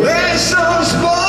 We're so small.